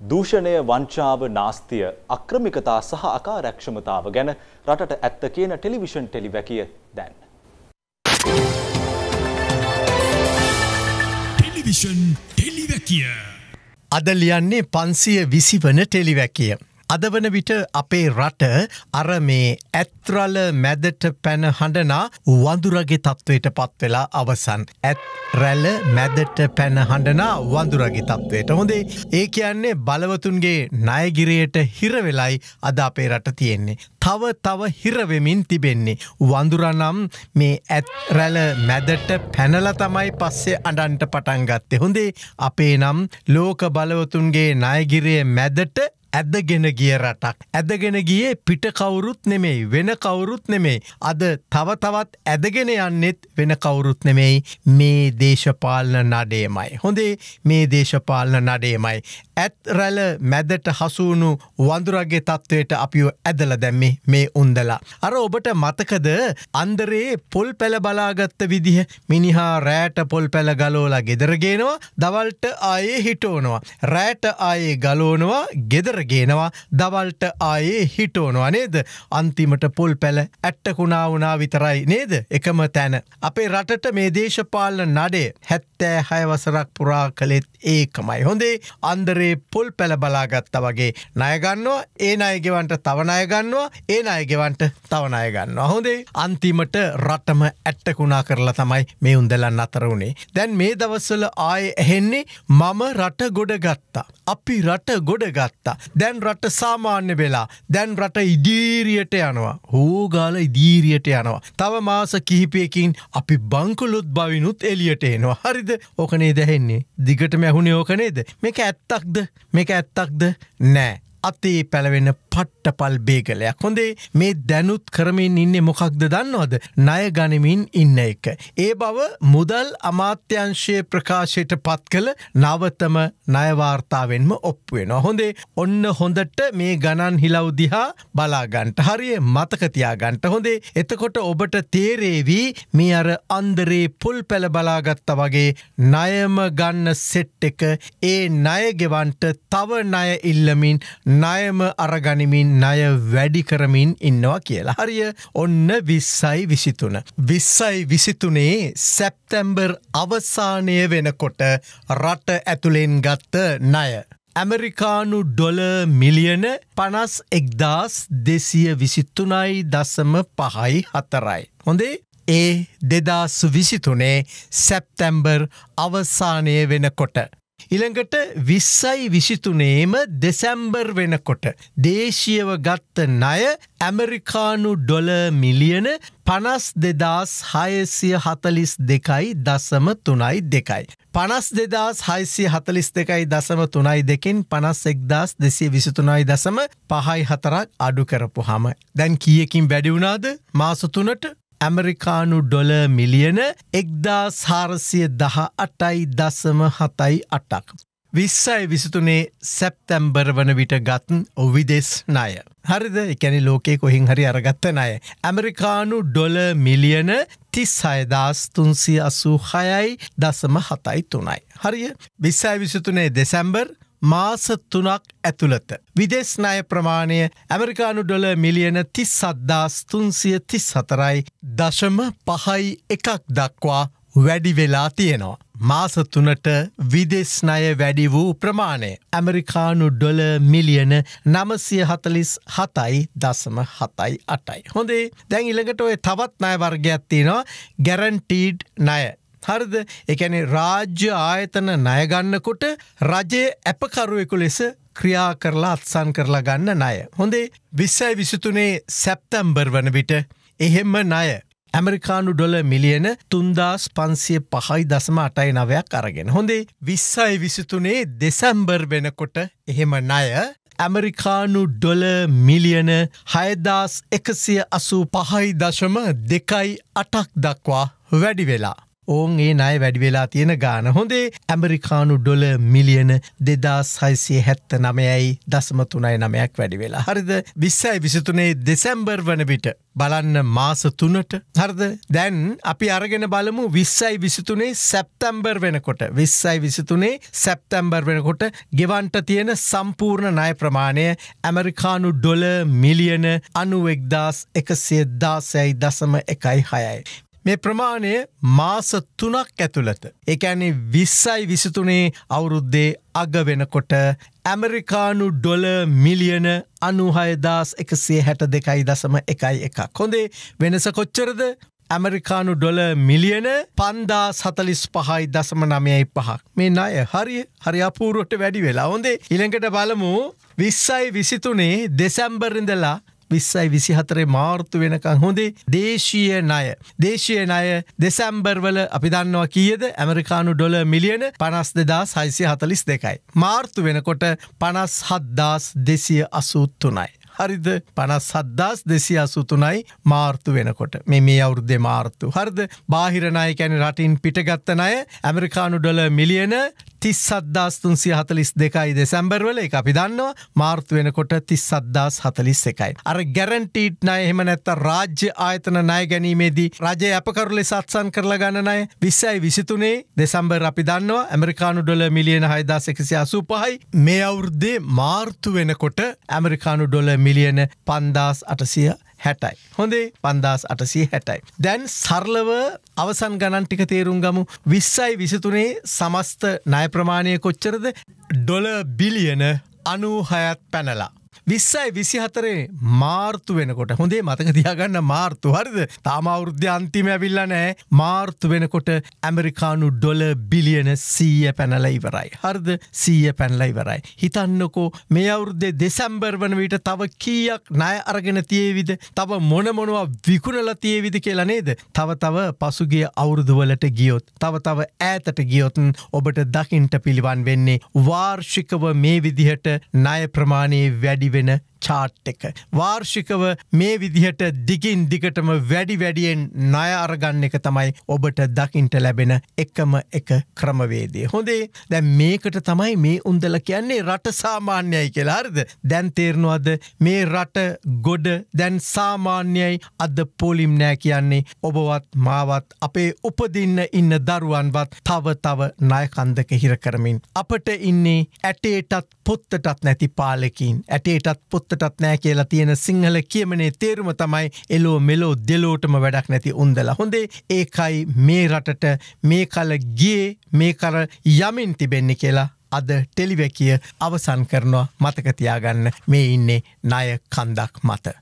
දූෂණය වංචාව නාස්තිය අක්‍රමිකතා සහ අකාරැක්ෂමතාව ගැන රටට ඇත්ත කියන ටෙලිවිෂන් ටෙලිවැකිය දැන්. ටෙලිවිෂන් ටෙලිවැකිය අද ලියන්නේ පන්සිය විසි වන ටෙලිවැකිය. අද වන විට අපේ රට අර මේ ඇත්රල මැදට පැන හඬනා වඳුරගේ තත්ත්වයට පත්වෙලා අවසන්. ඇත් රැල්ල මැදට පැන හඬනා වඳුරගේ තත්ත්වයට හොඳේ ඒ කියන්නේ බලවතුන්ගේ නයගිරයට හිරවෙලයි අද අපේ රට තියෙන්නේ. තව තව හිරවෙමින් තිබෙන්නේ. වඳුරනම් මේ ඇත් රැල මැදට පැනල තමයි පස්සේ අඩන්ට පටන් ගත්තේ හොඳේ අපේ නම් ලෝක බලවතුන්ගේ නයගිරය මැදට ඇදගෙන ගිය රටක්. ඇදගෙන ගියේ පිට කවුරුත් නෙමෙයි වෙන කවුරුත් නෙමෙයි. අද තව තවත් ඇදගෙන යන්නෙත් වෙන කවුරුත් නෙමෙයි මේ දේශපාලන නඩේමයි. හොඳේ මේ දේශපාලන නඩේමයි. ඇත් රැල මැදට හසුුණු වඳුරගේ තත්ත්වයට අපිෝ ඇදල දැම්මේ මේ උන්දලා. අර ඔබට මතකද අන්දරේ පොල් පැළ බලාගත්ත විදිහ මිනිහා රෑට පොල් පැළ ගලෝලා ගෙදරගේනවා දවල්ට ආයේ හිටෝනවා. රෑට ආයේ ගලෝනවා ගෙදර ගේනවා දවල්ට ආයේ හිටෝනවා නේද අන්තිමට පොල් පැල ඇට්ටකුණා වුණා විතරයි නේද එකම තැන. අපේ රටට මේ දේශපාලන නඩේ හැත්තෑ හයවසරක් පුරා කළෙත් ඒකමයි. හොඳේ අන්දරේ පොල් පැළ බලාගත්ත වගේ නයගන්නවා ඒ අයගෙවන්ට තවනයගන්නවා ඒ අයගෙවන්ට තවනයගන්නවා. හොඳේ අන්තිමට රටම ඇට්ටකුණා කරලා තමයි මේ උන්දලන්න අතර වුණේ. දැන් මේ දවස්සල ආය ඇහෙන්නේ මම රට ගොඩ ගත්තා. අපි රට ගොඩ ගත්තා. දැන් රට සාමාන්‍ය වෙලා. දැන් රට ඉදීරියට යනවා. හෝගාල ඉදීරියට යනවා. තව මාස කිහිපයකින් අපි බංකුලුත් බවිනුත් එලියට එනවා. හරිද? ඕකනේ දැහෙන්නේ දිගට මැහුණේ ඕකනේද මේක ඇත්තක්ද? මේක ඇත්තක්ද? නෑ. අතේ පැළවෙන පට්ටපල් බේගලයක් හොඳේ මේ දැනුත් කරමින් ඉන්නේ මොකක්ද දන්නවද ණය ගනිමින් ඉන්න එක. ඒ බව මුදල් අමාත්‍යංශය ප්‍රකාශයට පත් කළ නවතම නයවාර්තාවෙන්ම ඔප්පුවෙන. හොඳේ ඔන්න හොඳට මේ ගණන් හිලවදිහා බලාගන්ට හරිය මතකතියා ගන්ට හොඳේ එතකොට ඔබට තේරේවී මේ අර අන්දරේ පුල් පැළ බලාගත්ත වගේ නයම ගන්න සෙට් එක ඒ නයගෙවන්ට තව නය ඉල්ලමින් නයම අරගනිමින් ණය වැඩි කරමින් ඉන්නවා කියලා. හරිය ඔන්න විස්සයි විසිතුන. විස්සයි විසිතුනේ සැප්තැම්බර් අවසානය වෙනකොට රට ඇතුළෙන් ගත්ත ණය. ඇමරිකානු ඩොල මිලියන පනස් එක්දස් දෙසිය විසිත්තුනයි දසම පහයි හතරයි. හොඳේ ඒ දෙදස් විසිතුනේ සැප්තැම්බර් අවසානය වෙනකොට. ඉළඟට විස්සයි විසිතුනේම දෙසැම්බර් වෙනකොට දේශීයව ගත්ත ණය ඇමරිකානු ඩොල මිලියන පනස් දෙදස් හයසිය හතලිස් දෙකයි දසම තුනයි දෙකයි. පනස් දෙදස් හයිසිය හතලිස් දෙකයි දසම තුනයි දෙකින් පනස් එක්දස් දෙසිය විසිතුනයි දසම පහයි හතරක් අඩු කරපු හම. දැන් කියකින් වැඩිවුණාද මාසතුනට ඇමරිකානු ඩොල මිලියන එක්දා සාරසිය දහ අටයි දසම හතයි අටක්. විස්සයි විසිතුනේ සැප්තැම්බර් වන විට ගත්න් ඔවිදෙස් ණය. හරිද එකැනි ලෝකේ කොහින් හරි අරගත්ත නය. ඇමරිකානු ඩොල මිලියන තිස් අයදස් තුන්සිය අසූ හයයි දසම හතයි තුනයි. හරිය විස්සයි විසිතුනේ දෙසැම්බර් මාස තුනක් ඇතුළත. විදෙස් ණය ප්‍රමාණය ඇමරිකානු ඩොල මිලියන තිස් සද්දාස් තුන්සිය තිස් හතරයි දශම පහයි එකක් දක්වා වැඩි වෙලා තියෙනවා. මාස තුනට විදෙස් ණය වැඩි වූ ප්‍රමාණය. ඇමරිකානු ඩොල මිලියන නමසිය හතලිස් හතයි දසම හතයි අටයි. හොඳේ දැන් ඉළඟට ඔය තවත් ණය වර්ගයක් තියෙනවා ගැරන්ටීඩ් ණය. හරිද එකැනෙ රාජ්‍ය ආයතන ණයගන්නකොට රජය ඇපකරුවෙකු ලෙස ක්‍රියා කරලා අත්සන් කරලා ගන්න ණය. හොඳේ විස්සයි විසිතුනේ සැප්තැම්බර් වන විට එහෙම්ම ණය. ඇමරිකානු ඩොල මිලියන තුන්දස් පන්සිය පහයි දසම අටයි නවයක් අරගෙන. හොඳේ විස්සයි විසිතුනේ දෙසැම්බර් වෙනකොට එහෙම ණය ඇමරිකානු ඩොල මිලියන හයදස් එකසිය අසූ පහයි දශම දෙකයි අටක් දක්වා වැඩි වෙලා. ඕන් ඒ අය වැඩි වෙලා තියෙන ගාන. හොඳේ ඇමරිකානු ඩොල මිලියන දෙදා සයිසිය හැත්ත නමයයි දසම තුනයි නමයක් වැඩි වෙලා. හරිද? විස්සයි විසිතුනේ දෙසැම්බර් වන විට. බලන්න මාස තුනට. හරද? දැන් අපි අරගෙන බලමු විස්සයි විසිතුනේ සැප්තැම්බර් වෙනකොට. විස්සයි විසිතුනේ සැප්තැම්බර් වෙනකොට ගෙවන්ට තියෙන සම්පූර්ණ ණය ප්‍රමාණය ඇමරිකානු ඩොල මිලියන අනුවෙක්දස් එකසිය දාසැයි දසම එකයි හයයි. මේ ප්‍රමාණය මාස තුනක් ඇතුළත. එකැනේ විස්සයි විසිතුනේ අවුරුද්දේ අග වෙනකොට ඇමරිකානු ඩොල මිලියන අනුහයදස් එකසේ හැට දෙකයි දසම එකයි එකක්. හොඳේ වෙනස කොච්චරද ඇමරිකානු ඩොල මිලියන පන්දා සතලිස් පහයි දසම නමයයි පහක් මේ අය හරි හරි අපූරුවට වැඩි වෙලා හොඳේ ඉළඟට බලමු විස්සයි විසිතුනේ දෙසැම්බරිඳලා විස්සයි විසිහතරේ මාර්තු වෙනකං හොඳේ දේශීය ණය. දේශය ණය දෙසැම්බර්වල අපි දන්නවා කියද? ඇමරිකානු ඩොල මිලියන පනස් දෙදා සයිසි හතලිස් දෙකයි. මාර්තු වෙනකොට පනස් හද්දාස් දෙසිය අසූත්තුනයි. හරිද? පනස් සද්දාස් දෙසි අසුතුනයි මාර්තු වෙනකොට. මේ මේ අවුරුද්ධ මාර්තු. හරිද? බාහිරණය කැන රටින් පිටගත්තනය ඇමරිකානු ඩොල මිලියන තිස් සද්දාස්තුන්සිය හතලිස් දෙකයි දෙසැම්බර්වල එක අපි දන්නවා. මාර්තු වෙනකොට තිස් සද්දාස් හතලිස් එකයි. අර ගැරන්ටීට් නය එහෙම නැත්ත රාජ්‍ය ආයතන ණය ගැනීමේදී රජය අපකරුලෙ සත්සන් කරලා ගණනය විස්සයි විසිතුනේ දෙසම්බර් අපි දන්නවා. ඇමරිකානු ඩොල මිලියන හයිදස් එකසි අසූ පහයි මේ අවුරුද්දේ මාර්තු වෙනකොට ඇමරිකානු ඩොල මිලියන පන්දස් අටසිය හැටයි. හොඳේ පන්දස් අටසී හැටයි. දැන් සරලව අවසන් ගණන්ටික තේරුම් ගමු විස්සයි විසිතුනේ සමස්ත ණය ප්‍රමාණය කොච්චරද ඩොල බිලියන අනූහයත් පැනලා. විස්සයි විසි හතරේ මාර්තු වෙනකොට හොඳේ මතක තියාගන්න මාර්තු හරිද තාමවුරුද්ධ අන්තිම ඇවිල්ල නෑ මාර්තු වෙනකොට ඇමරිකානු ඩොල බිලියන සීය පැනල ඉවරයි. හර්ද සීය පැනල ඉවරයි. හිතන්නකෝ මේ අවුරුද්දේ දෙසැම්බර් වන විට තව කීයක් ණය අරගෙන තියේවිද තව මොනමොනවා විකුණල තියවිද කියලා නේද. තව තව පසුගේ අවුරුදුවලට ගියොත්. තව තව ඈතට ගියොතුන් ඔබට දකිින්ට පිළිවන් වෙන්නේ වාර්ෂිකව මේ විදිහට ණය ප්‍රමාණයේ වැඩිව වෙන චාට් එක. වාර්ෂිකව මේ විදිහට දිගින් දිගටම වැඩි වැඩියෙන් ණය අරගන්න එක තමයි ඔබට දකිින්ට ලැබෙන එකම එක ක්‍රමවේදය. හොඳේ දැ මේකට තමයි මේ උන්දල කියන්නේ රට සාමාන්‍යයි කියලාර්ද දැන් තේරණුවද මේ රට ගොඩ දැන් සාමාන්‍යයි අද පොලිම් නෑ කියන්නේ ඔබවත් මාවත් අපේ උපදින්න ඉන්න දරුවන්වත් තව තව ණයකන්දක හිර කරමින්. අපට ඉන්නේ ඇටේටත් පොත්තටත් නැති පාලකින් ඇටේටත් පොත් පොත්තටත් නෑ කියලා තියෙන සිංහල කියමනේ තේරුම තමයි එලෝ මෙලෝ දෙලෝටම වැඩක් නැති උන්දල හොඳේ ඒකයි මේ රටට මේ කල ගේ මේ කර යමින් තිබෙන්නේ කියලා අද ටෙලිවැකිය අවසන් කරනවා මතකතියාගන්න මේ ඉන්නේ ණය කන්දක් මත.